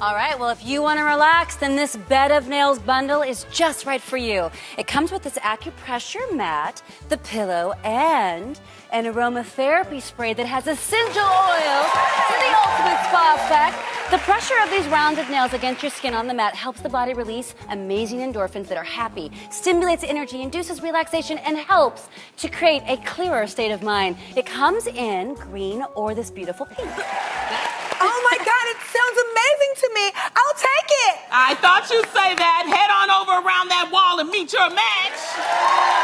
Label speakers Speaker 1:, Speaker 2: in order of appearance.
Speaker 1: All right, well, if you want to relax, then this Bed of Nails bundle is just right for you. It comes with this acupressure mat, the pillow, and an aromatherapy spray that has essential oils for the ultimate spa effect. The pressure of these rounded nails against your skin on the mat helps the body release amazing endorphins that are happy, stimulates energy, induces relaxation, and helps to create a clearer state of mind. It comes in green or this beautiful pink.
Speaker 2: Take it.
Speaker 3: I thought you'd say that. Head on over around that wall and meet your match.